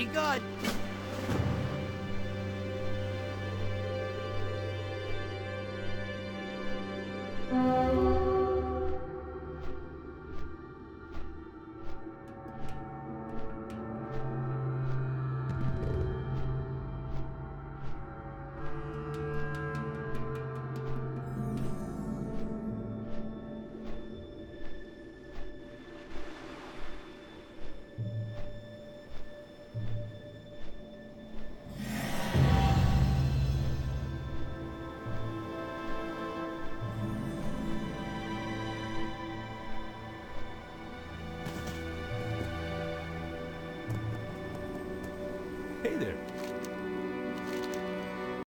Pretty good. Hey there.